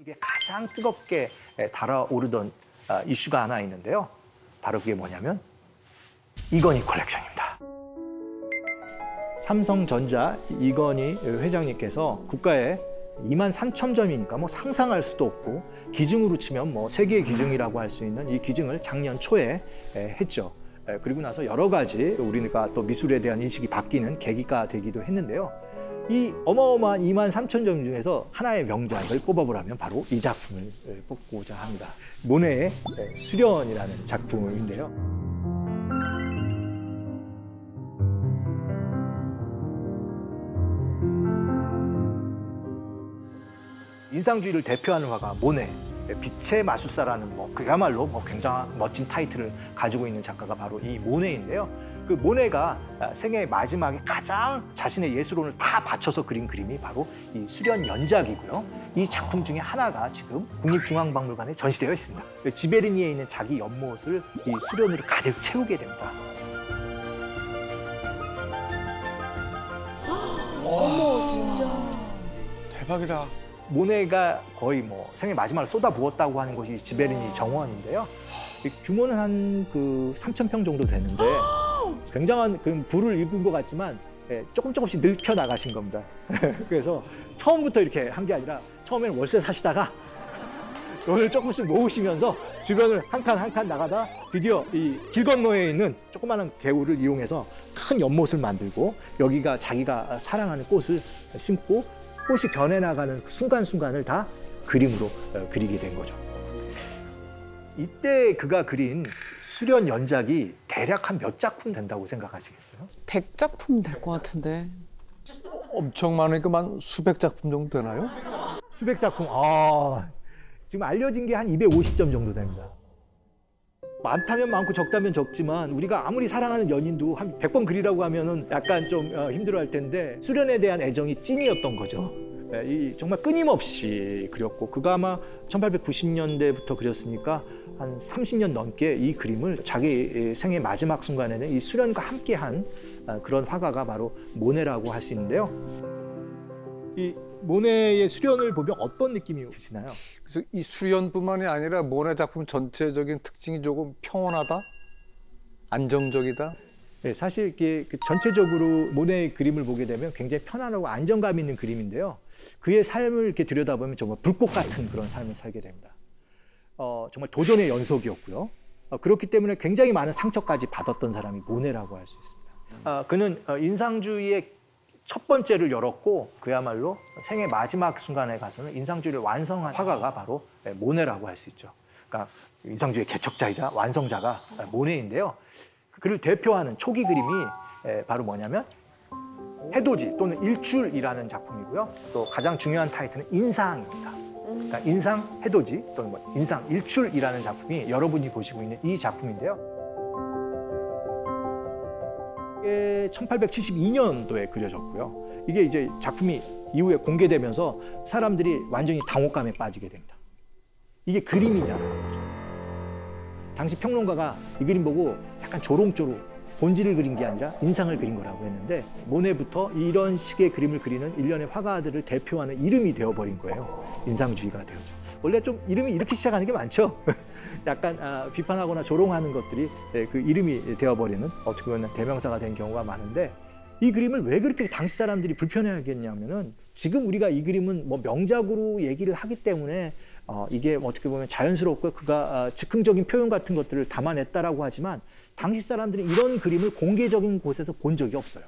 이게 가장 뜨겁게 달아오르던 아, 이슈가 하나 있는데요. 바로 그게 뭐냐면 이건희 컬렉션입니다. 삼성전자 이건희 회장님께서 국가에 2만 3천 점이니까 뭐 상상할 수도 없고 기증으로 치면 뭐 세계 기증이라고 할 수 있는 이 기증을 작년 초에 에, 했죠. 에, 그리고 나서 여러 가지 우리가 또 미술에 대한 인식이 바뀌는 계기가 되기도 했는데요. 이 어마어마한 2만 3천 점 중에서 하나의 명작을 꼽아보라면 바로 이 작품을 에, 뽑고자 합니다. 모네의 에, 수련이라는 작품인데요. 인상주의를 대표하는 화가 모네, 빛의 마술사라는 뭐 그야말로 뭐 굉장한 멋진 타이틀을 가지고 있는 작가가 바로 이 모네인데요. 그 모네가 생애 마지막에 가장 자신의 예술혼을 다 바쳐서 그린 그림이 바로 이 수련 연작이고요. 이 작품 중에 하나가 지금 국립중앙박물관에 전시되어 있습니다. 지베르니에 있는 자기 연못을 이 수련으로 가득 채우게 됩니다. 어머 진짜. 대박이다. 모네가 거의 뭐 생애 마지막을 쏟아부었다고 하는 곳이 지베르니 정원인데요. 이 규모는 한 그 3천 평 정도 되는데 굉장한 그 부를 입은 것 같지만 예, 조금 조금씩 늙혀 나가신 겁니다. 그래서 처음부터 이렇게 한 게 아니라 처음에는 월세 사시다가 돈을 조금씩 모으시면서 주변을 한 칸 한 칸 나가다 드디어 이 길 건너에 있는 조그마한 개울을 이용해서 큰 연못을 만들고 여기가 자기가 사랑하는 꽃을 심고 꽃이 변해 나가는 그 순간순간을 다 그림으로 어, 그리게 된 거죠. 이때 그가 그린 수련 연작이 대략 한 몇 작품 된다고 생각하시겠어요? 100작품 될 것 같은데. 엄청 많으니까 한 수백 작품 정도 되나요? 수백 작품. 아, 지금 알려진 게 한 250점 정도 됩니다. 많다면 많고 적다면 적지만 우리가 아무리 사랑하는 연인도 한 100번 그리라고 하면은 약간 좀 어, 힘들어 할 텐데 수련에 대한 애정이 찐이었던 거죠. 예, 이 정말 끊임없이 그렸고 그가 아마 1890년대부터 그렸으니까 한 30년 넘게 이 그림을 자기 생의 마지막 순간에는 이 수련과 함께한 아, 그런 화가가 바로 모네라고 할 수 있는데요. 이 모네의 수련을 보면 어떤 느낌이 드시나요? 그래서 이 수련뿐만이 아니라 모네 작품 전체적인 특징이 조금 평온하다, 안정적이다. 네, 사실 이게 그 전체적으로 모네의 그림을 보게 되면 굉장히 편안하고 안정감 있는 그림인데요. 그의 삶을 이렇게 들여다보면 정말 불꽃 같은 그런 삶을 살게 됩니다. 어, 정말 도전의 연속이었고요. 어, 그렇기 때문에 굉장히 많은 상처까지 받았던 사람이 모네라고 할 수 있습니다. 어, 그는 어, 인상주의의 첫 번째를 열었고 그야말로 생애 마지막 순간에 가서는 인상주의를 완성한 화가가 바로 예, 모네라고 할 수 있죠. 그러니까 인상주의 개척자이자 완성자가 모네인데요. 그를 대표하는 초기 그림이 에, 바로 뭐냐면 해돋이 또는 일출이라는 작품이고요. 또 가장 중요한 타이틀은 인상입니다. 그러니까 인상 해돋이 또는 뭐 인상 일출이라는 작품이 여러분이 보시고 있는 이 작품인데요. 이게 1872년도에 그려졌고요. 이게 이제 작품이 이후에 공개되면서 사람들이 완전히 당혹감에 빠지게 됩니다. 이게 그림이냐는 거죠. 당시 평론가가 이 그림 보고 약간 조롱조롱 본질을 그린 게 아니라 인상을 그린 거라고 했는데 모네부터 이런 식의 그림을 그리는 일련의 화가들을 대표하는 이름이 되어버린 거예요. 인상주의가 되었죠. 원래 좀 이름이 이렇게 시작하는 게 많죠. 약간 아, 비판하거나 조롱하는 것들이 예, 그 이름이 되어버리는 어떻게 보면 대명사가 된 경우가 많은데 이 그림을 왜 그렇게 당시 사람들이 불편해하겠냐면은 지금 우리가 이 그림은 뭐 명작으로 얘기를 하기 때문에 어, 이게 어떻게 보면 자연스럽고 그가 어, 즉흥적인 표현 같은 것들을 담아냈다라고 하지만 당시 사람들이 이런 그림을 공개적인 곳에서 본 적이 없어요.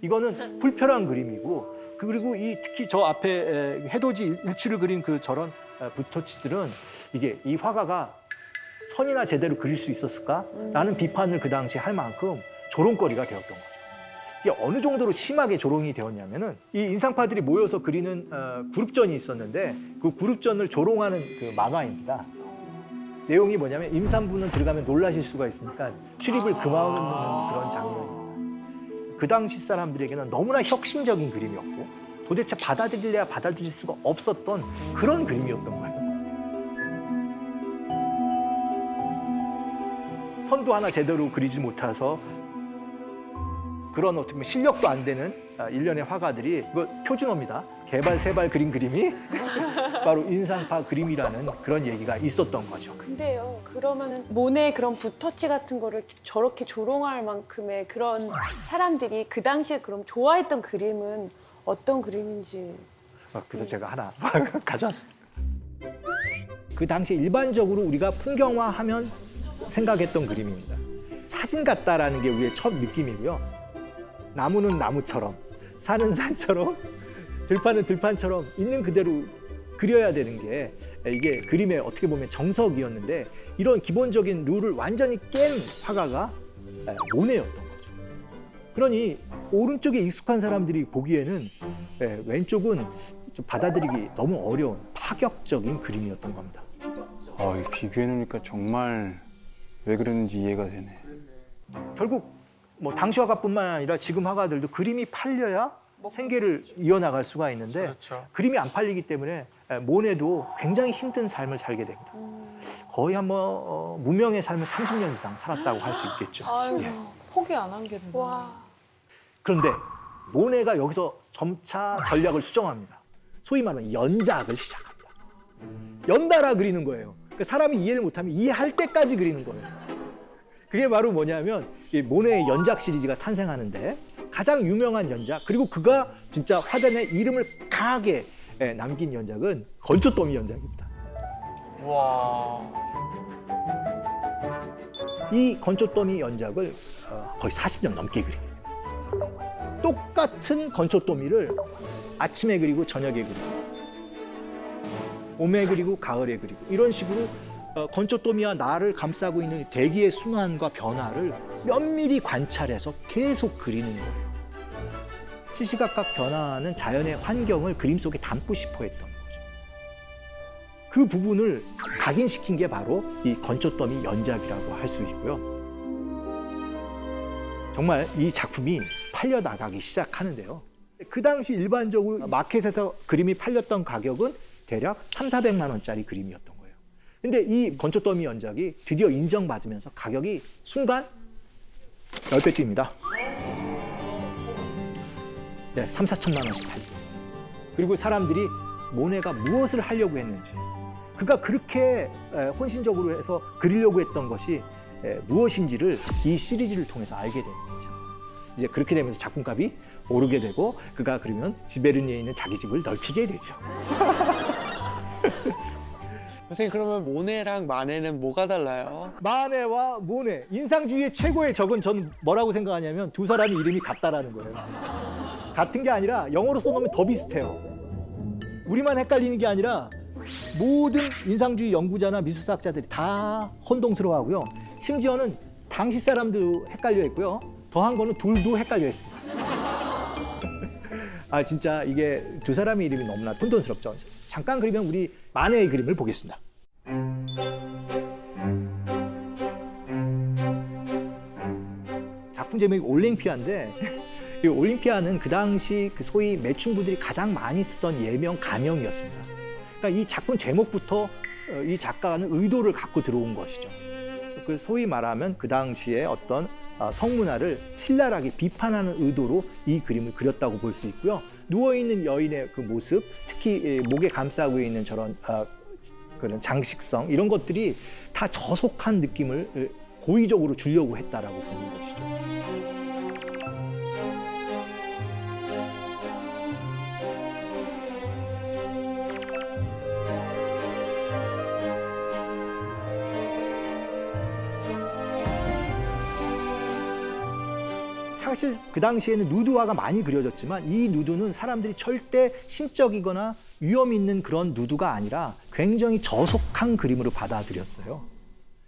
이거는 불편한 그림이고 그리고 이 특히 저 앞에 에, 해돋이 일출을 그린 그 저런 에, 붓터치들은 이게 이 화가가 선이나 제대로 그릴 수 있었을까라는 비판을 그 당시에 할 만큼 조롱거리가 되었던 거죠. 이게 어느 정도로 심하게 조롱이 되었냐면은 이 인상파들이 모여서 그리는 어, 그룹전이 있었는데 그 그룹전을 조롱하는 그 만화입니다. 내용이 뭐냐면 임산부는 들어가면 놀라실 수가 있으니까 출입을 금하는 그런 장면입니다. 그 당시 사람들에게는 너무나 혁신적인 그림이었고 도대체 받아들일래야 받아들일 수가 없었던 그런 그림이었던 거예요. 선도 하나 제대로 그리지 못해서 그런 어떻게 보면 실력도 안 되는 아, 일련의 화가들이 이거 표준어입니다. 개발 세발 그린 그림이 바로 인상파 그림이라는 그런 얘기가 있었던 거죠. 근데요, 그러면은 모네 그런 붓터치 같은 거를 저렇게 조롱할 만큼의 그런 사람들이 그 당시에 그럼 좋아했던 그림은 어떤 그림인지. 어, 그래서 제가 하나 가져왔습니다. 그 당시 일반적으로 우리가 풍경화하면 생각했던 그림입니다. 사진 같다라는 게 우리의 첫 느낌이고요. 나무는 나무처럼, 산은 산처럼, 들판은 들판처럼 있는 그대로 그려야 되는 게 이게 그림의 어떻게 보면 정석이었는데 이런 기본적인 룰을 완전히 깬 화가가 모네였던 거죠. 그러니 오른쪽에 익숙한 사람들이 보기에는 예, 왼쪽은 좀 받아들이기 너무 어려운 파격적인 그림이었던 겁니다. 아, 이 비교해 놓으니까 정말 왜 그랬는지 이해가 되네. 결국 뭐 당시 화가뿐만 아니라 지금 화가들도 그림이 팔려야 생계를 이어나갈 수가 있는데 그림이 안 팔리기 때문에 에, 모네도 굉장히 힘든 삶을 살게 됩니다. 거의 한뭐 어, 무명의 삶을 30년 이상 살았다고 할 수 있겠죠. 아유, 예. 포기 안 한 게. 와. 그런데 모네가 여기서 점차 전략을 수정합니다. 소위 말하는 연작을 시작합니다. 연달아 그리는 거예요. 그러니까 사람이 이해를 못하면 이해할 때까지 그리는 거예요. 그게 바로 뭐냐면 이 모네의 연작 시리즈가 탄생하는데 가장 유명한 연작 그리고 그가 진짜 화단에 이름을 강하게 예, 남긴 연작은 건초더미 연작입니다. 이 건초더미 연작을 어, 거의 40년 넘게 그립니다. 똑같은 건초더미를 아침에 그리고 저녁에 그리고 봄에 그리고 가을에 그리고 이런 식으로 어, 건초더미와 나를 감싸고 있는 대기의 순환과 변화를 면밀히 관찰해서 계속 그리는 거예요. 시시각각 변화하는 자연의 환경을 그림 속에 담고 싶어 했던 거죠. 그 부분을 각인시킨 게 바로 이 건초더미 연작이라고 할 수 있고요. 정말 이 작품이 팔려 나가기 시작하는데요. 그 당시 일반적으로 마켓에서 그림이 팔렸던 가격은 대략 3, 400만 원짜리 그림이었던 거예요. 근데 이 건초 더미 연작이 드디어 인정받으면서 가격이 순간 10배 뜁니다. 네, 3, 4천만 원씩 팔고. 그리고 사람들이 모네가 무엇을 하려고 했는지, 그가 그렇게 에, 혼신적으로 해서 그리려고 했던 것이 에, 무엇인지를 이 시리즈를 통해서 알게 되는 거죠. 이제 그렇게 되면서 작품값이 오르게 되고 그가 그러면 지베르니에 있는 자기 집을 넓히게 되죠. 선생님 그러면 모네랑 마네는 뭐가 달라요? 마네와 모네 인상주의의 최고의 적은 전 뭐라고 생각하냐면 두 사람의 이름이 같다라는 거예요. 같은 게 아니라 영어로 써놓으면 더 비슷해요. 우리만 헷갈리는 게 아니라 모든 인상주의 연구자나 미술사학자들이 다 혼동스러워하고요. 심지어는 당시 사람도 헷갈려 했고요. 더한 거는 둘도 헷갈려 했습니다. 아 진짜 이게 두 사람의 이름이 너무나 혼돈스럽죠. 잠깐 그러면 우리 마네의 그림을 보겠습니다. 작품 제목이 올림피아인데 이 올림피아는 그 당시 그 소위 매춘부들이 가장 많이 쓰던 예명 가명이었습니다. 그러니까 이 작품 제목부터 어, 이 작가는 의도를 갖고 들어온 것이죠. 그 소위 말하면 그 당시에 어떤 어, 성문화를 신랄하게 비판하는 의도로 이 그림을 그렸다고 볼 수 있고요. 누워 있는 여인의 그 모습, 특히 이 목에 감싸고 있는 저런 어, 그런 장식성 이런 것들이 다 저속한 느낌을 어, 고의적으로 주려고 했다라고 보는 것이죠. 사실 그 당시에는 누드화가 많이 그려졌지만 이 누드는 사람들이 절대 신적이거나 위험 있는 그런 누드가 아니라 굉장히 저속한 그림으로 받아들였어요.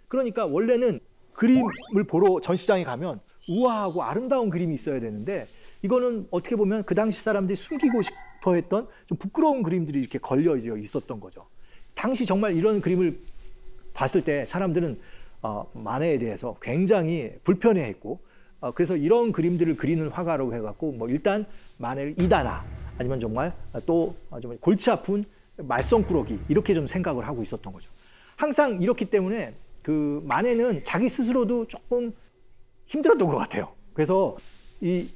그러니까 원래는 그림을 보러 전시장에 가면 우아하고 아름다운 그림이 있어야 되는데 이거는 어떻게 보면 그 당시 사람들이 숨기고 싶어 했던 좀 부끄러운 그림들이 이렇게 걸려져 있었던 거죠. 당시 정말 이런 그림을 봤을 때 사람들은 어, 만해에 대해서 굉장히 불편해했고 어, 그래서 이런 그림들을 그리는 화가라고 해갖고 뭐 일단 만해를 이다라 아니면 정말 또 좀 골치 아픈 말썽꾸러기 이렇게 좀 생각을 하고 있었던 거죠. 항상 이렇기 때문에 그 만해는 자기 스스로도 조금 힘들었던 것 같아요. 그래서 이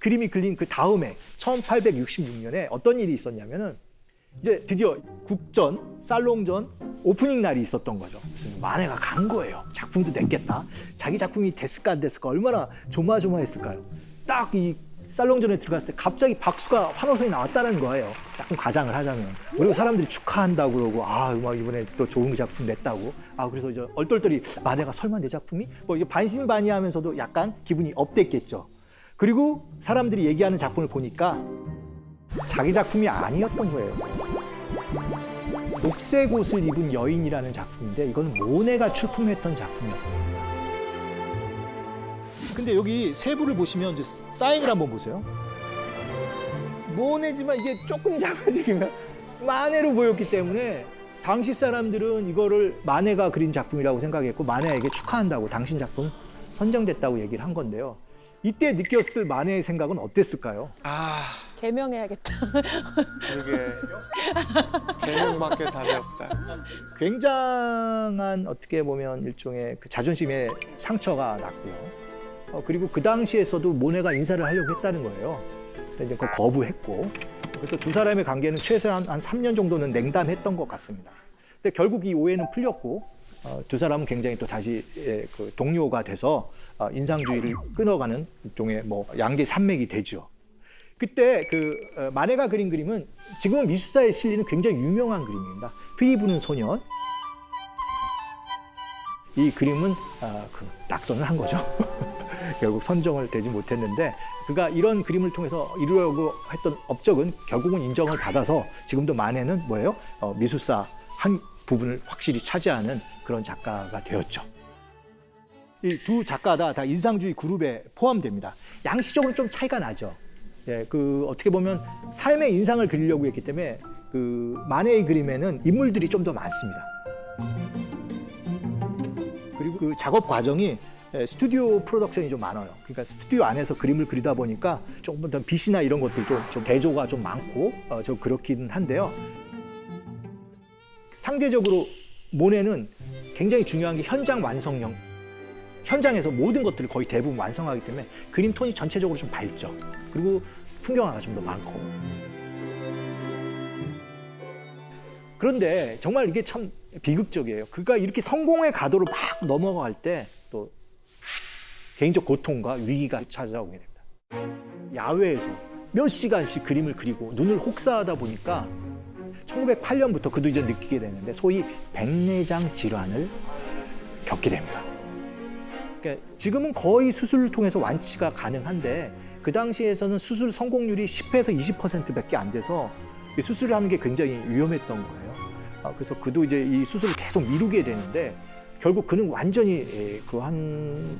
그림이 그린 그 다음에 1866년에 어떤 일이 있었냐면은 이제 드디어 국전, 살롱전 오프닝 날이 있었던 거죠. 그래서 만해가 간 거예요. 작품도 냈겠다. 자기 작품이 됐을까 안 됐을까 얼마나 조마조마했을까요. 딱 이 살롱전에 들어갔을 때 갑자기 박수가 환호성이 나왔다는 거예요. 작품 가장을 하자면. 그리고 사람들이 축하한다고 그러고 아, 막 이번에 또 좋은 작품 냈다고. 아, 그래서 이제 얼떨떨이 만해가 설마 내 작품이 뭐 이게 반신반의하면서도 약간 기분이 업됐겠죠. 그리고 사람들이 얘기하는 작품을 보니까 자기 작품이 아니었던 거예요. 녹색 옷을 입은 여인이라는 작품인데 이거는 모네가 출품했던 작품이었거든요. 근데 여기 세부를 보시면 이제 사인을 한번 보세요. 모네지만 이게 조금 작아지면 마네로 보였기 때문에 당시 사람들은 이거를 마네가 그린 작품이라고 생각했고 마네에게 축하한다고 당신 작품 선정됐다고 얘기를 한 건데요. 이때 느꼈을 마네의 생각은 어땠을까요? 아 개명해야겠다. 그게 개명밖에 답이 없다. 굉장한 어떻게 보면 일종의 그 자존심의 상처가 났고요. 어, 그리고 그 당시에서도 모네가 인사를 하려고 했다는 거예요. 근데 이제 그걸 거부했고. 그래서 두 사람의 관계는 최소한 한 3년 정도는 냉담했던 것 같습니다. 근데 결국 이 오해는 풀렸고 어, 두 사람은 굉장히 또 다시 예, 그 동료가 돼서 어, 인상주의를 끊어가는 일종의 뭐 양대 산맥이 되죠. 그때 그 어, 마네가 그린 그림은 지금은 미술사에 실리는 굉장히 유명한 그림입니다. 피리 부는 소년. 이 그림은 아, 그 낙선을 한 거죠. 결국 선정을 되지 못했는데 그가 이런 그림을 통해서 이루려고 했던 업적은 결국은 인정을 받아서 지금도 만해는 뭐예요? 어, 미술사 한 부분을 확실히 차지하는 그런 작가가 되었죠. 이 두 작가 다, 다 인상주의 그룹에 포함됩니다. 양식적으로 좀 차이가 나죠. 예, 그 어떻게 보면 삶의 인상을 그리려고 했기 때문에 그 만해의 그림에는 인물들이 좀 더 많습니다. 그리고 그 작업 과정이 예, 스튜디오 프로덕션이 좀 많아요. 그러니까 스튜디오 안에서 그림을 그리다 보니까 조금 더 빛이나 이런 것들도 좀 대조가 좀 많고 어, 좀 그렇긴 한데요. 상대적으로 모네는 굉장히 중요한 게 현장 완성형. 현장에서 모든 것들을 거의 대부분 완성하기 때문에 그림 톤이 전체적으로 좀 밝죠. 그리고 풍경화가 좀 더 많고. 그런데 정말 이게 참 비극적이에요. 그가 이렇게 성공의 가도로 막 넘어갈 때 또 개인적 고통과 위기가 찾아오게 됩니다. 야외에서 몇 시간씩 그림을 그리고 눈을 혹사하다 보니까 1908년부터 그도 이제 느끼게 되는데 소위 백내장 질환을 겪게 됩니다. 그러니까 지금은 거의 수술을 통해서 완치가 가능한데 그 당시에서는 수술 성공률이 10에서 20%밖에 안 돼서 이 수술을 하는 게 굉장히 위험했던 거예요. 아, 그래서 그도 이제 이 수술을 계속 미루게 되는데 결국 그는 완전히 그 한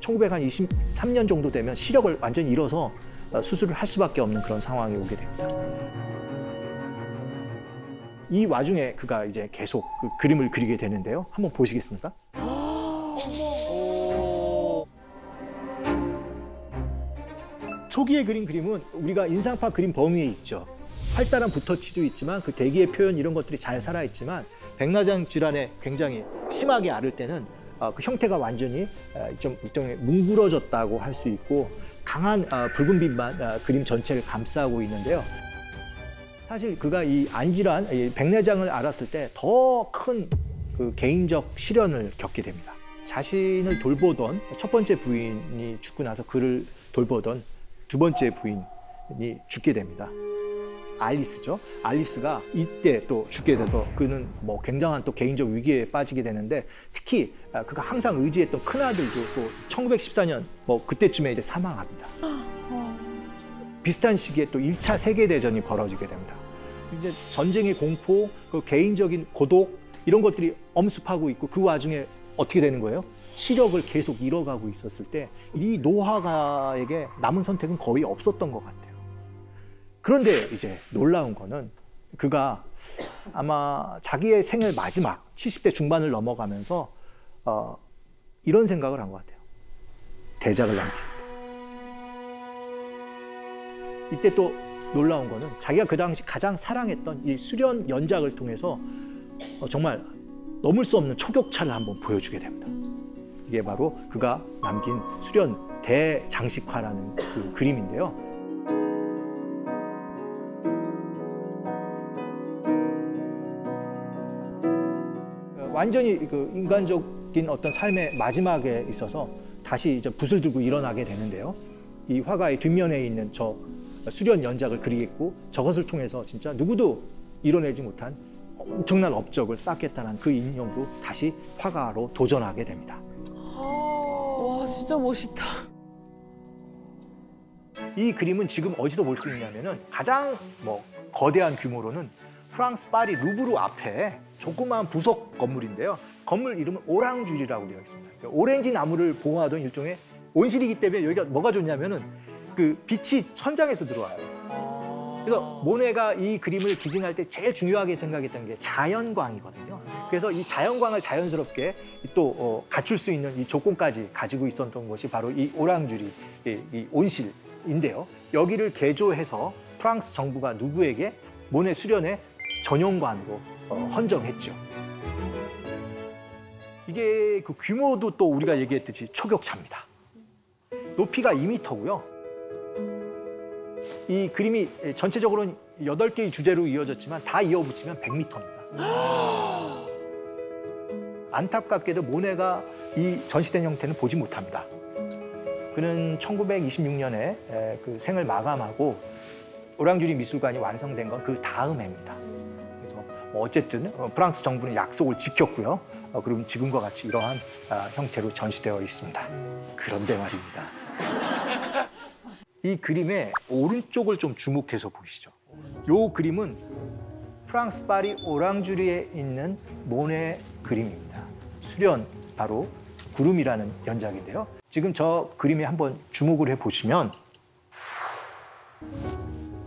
1923년 정도 되면 시력을 완전히 잃어서 어, 수술을 할 수밖에 없는 그런 상황이 오게 됩니다. 이 와중에 그가 이제 계속 그 그림을 그리게 되는데요. 한번 보시겠습니까? 초기에 그린 그림은 우리가 인상파 그림 범위에 있죠. 활달한 붓터치도 있지만 그 대기의 표현 이런 것들이 잘 살아 있지만 백내장 질환에 굉장히 심하게 앓을 때는 어, 그 형태가 완전히 어, 좀 일종의 뭉그러졌다고 할 수 있고 강한 어, 붉은 빛만 어, 그림 전체를 감싸고 있는데요. 사실 그가 이 안질환, 이 백내장을 앓았을 때 더 큰 그 개인적 시련을 겪게 됩니다. 자신을 돌보던 첫 번째 부인이 죽고 나서 그를 돌보던 두 번째 부인이 죽게 됩니다. 알리스죠. 알리스가 이때 또 죽게 돼서 그는 뭐 굉장한 또 개인적 위기에 빠지게 되는데 특히 아, 그가 항상 의지했던 큰 아들도 또 1914년 뭐 그때쯤에 이제 사망합니다. 비슷한 시기에 또 1차 세계대전이 벌어지게 됩니다. 이제 전쟁의 공포, 그 개인적인 고독 이런 것들이 엄습하고 있고 그 와중에 어떻게 되는 거예요? 시력을 계속 잃어가고 있었을 때 이 노화가에게 남은 선택은 거의 없었던 것 같아요. 그런데 이제 놀라운 거는 그가 아마 자기의 생애 마지막 70대 중반을 넘어가면서 어, 이런 생각을 한 것 같아요. 대작을 남기겠다. 이때 또 놀라운 거는 자기가 그 당시 가장 사랑했던 이 수련 연작을 통해서 어, 정말 넘을 수 없는 초격차를 한번 보여주게 됩니다. 이게 바로 그가 남긴 수련 대장식화라는 그 그림인데요. 어, 완전히 그 인간적인 어떤 삶의 마지막에 있어서 다시 이제 붓을 들고 일어나게 되는데요. 이 화가의 뒷면에 있는 저 수련 연작을 그리겠고 저것을 통해서 진짜 누구도 이뤄내지 못한 엄청난 업적을 쌓겠다는 그 인형으로 다시 화가로 도전하게 됩니다. 와 진짜 멋있다. 이 그림은 지금 어디서 볼 수 있냐면은 가장 뭐 거대한 규모로는 프랑스 파리 루브르 앞에 조그마한 부속 건물인데요. 건물 이름은 오랑주리라고 되어 있습니다. 그러니까 오렌지 나무를 보호하던 일종의 온실이기 때문에 여기가 뭐가 좋냐면은 그 빛이 천장에서 들어와요. 그래서 모네가 이 그림을 기증할 때 제일 중요하게 생각했던 게 자연광이거든요. 그래서 이 자연광을 자연스럽게 또 어, 갖출 수 있는 이 조건까지 가지고 있었던 것이 바로 이 오랑주리 이, 이 온실인데요. 여기를 개조해서 프랑스 정부가 누구에게 모네 수련의 전용관으로 어, 헌정했죠. 이게 그 규모도 또 우리가 얘기했듯이 초격차입니다. 높이가 2m고요. 이 그림이 전체적으로는 8개의 주제로 이어졌지만 다 이어붙이면 100m입니다. 안타깝게도 모네가 이 전시된 형태는 보지 못합니다. 그는 1926년에 그 생을 마감하고 오랑주리 미술관이 완성된 건 그 다음 해입니다. 그래서 뭐 어쨌든 어, 프랑스 정부는 약속을 지켰고요. 어, 그럼 지금과 같이 이러한 아, 형태로 전시되어 있습니다. 그런데 말입니다. 이 그림의 오른쪽을 좀 주목해서 보시죠. 이 그림은 프랑스 파리 오랑주리에 있는 모네 그림입니다. 수련 바로 구름이라는 연작인데요. 지금 저 그림에 한번 주목을 해 보시면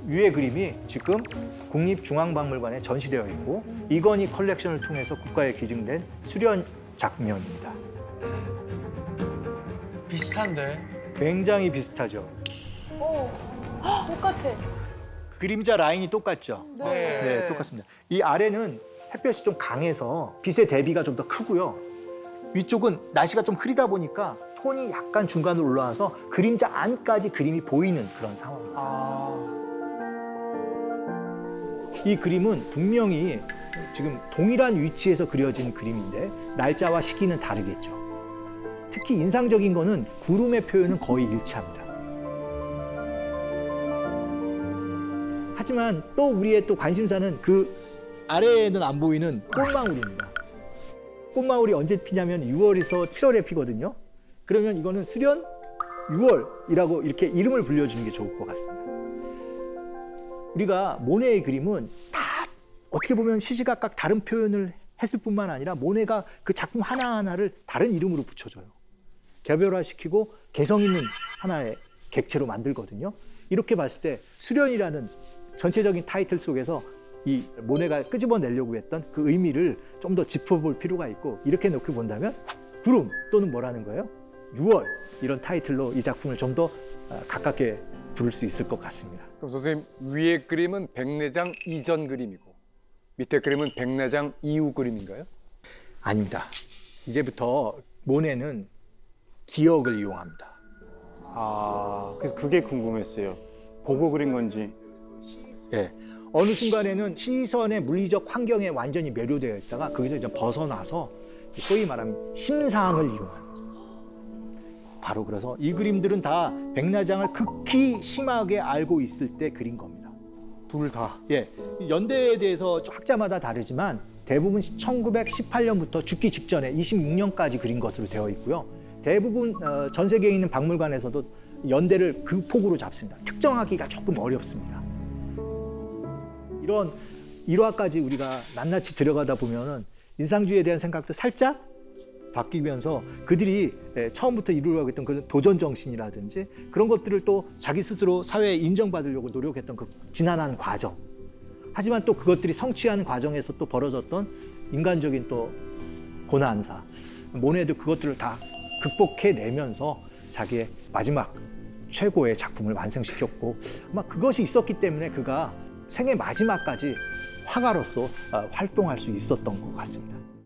위의 그림이 지금 국립중앙박물관에 전시되어 있고 이건희 컬렉션을 통해서 국가에 기증된 수련 작면입니다. 비슷한데. 굉장히 비슷하죠. 어, 똑같아. 그림자 라인이 똑같죠. 네. 네, 똑같습니다. 이 아래는 햇볕이 좀 강해서 빛의 대비가 좀 더 크고요. 위쪽은 날씨가 좀 흐리다 보니까 톤이 약간 중간으로 올라와서 그림자 안까지 그림이 보이는 그런 상황입니다. 아. 이 그림은 분명히 지금 동일한 위치에서 그려진 그림인데 날짜와 시기는 다르겠죠. 특히 인상적인 거는 구름의 표현은 거의 일치합니다. 하지만 또 우리의 또 관심사는 그 아래에는 안 보이는 꽃망울입니다. 꽃망울이 언제 피냐면 6월에서 7월에 피거든요. 그러면 이거는 수련 6월이라고 이렇게 이름을 불려주는 게 좋을 것 같습니다. 우리가 모네의 그림은 다 어떻게 보면 시시각각 다른 표현을 했을 뿐만 아니라 모네가 그 작품 하나하나를 다른 이름으로 붙여줘요. 개별화시키고 개성 있는 하나의 객체로 만들거든요. 이렇게 봤을 때 수련이라는 전체적인 타이틀 속에서 이 모네가 끄집어내려고 했던 그 의미를 좀 더 짚어볼 필요가 있고 이렇게 놓고 본다면 구름 또는 뭐라는 거예요? 6월 이런 타이틀로 이 작품을 좀 더 가깝게 부를 수 있을 것 같습니다. 그럼 선생님 위에 그림은 백내장 이전 그림이고 밑에 그림은 백내장 이후 그림인가요? 아닙니다. 이제부터 모네는 기억을 이용합니다. 아, 그래서 그게 궁금했어요. 보고 그린 건지. 예. 어느 순간에는 시선의 물리적 환경에 완전히 매료되어 있다가 거기서 이제 벗어나서 소위 말하면 심상을 이용하는. 바로 그래서 이 그림들은 다 백나장을 극히 심하게 알고 있을 때 그린 겁니다. 둘 다. 예. 연대에 대해서 학자마다 다르지만 대부분 1918년부터 죽기 직전에 26년까지 그린 것으로 되어 있고요. 대부분 어, 전 세계에 있는 박물관에서도 연대를 그 폭으로 잡습니다. 특정하기가 조금 어렵습니다. 이런 일화까지 우리가 낱낱이 들어가다 보면은 인상주의에 대한 생각도 살짝 바뀌면서 그들이 예, 처음부터 이루려고 했던 그런 도전 정신이라든지 그런 것들을 또 자기 스스로 사회에 인정받으려고 노력했던 그 지난한 과정. 하지만 또 그것들이 성취하는 과정에서 또 벌어졌던 인간적인 또 고난사. 모네도 그것들을 다 극복해내면서 자기의 마지막 최고의 작품을 완성시켰고 아마 그것이 있었기 때문에 그가 생애 마지막까지 화가로서 어, 활동할 수 있었던 것 같습니다.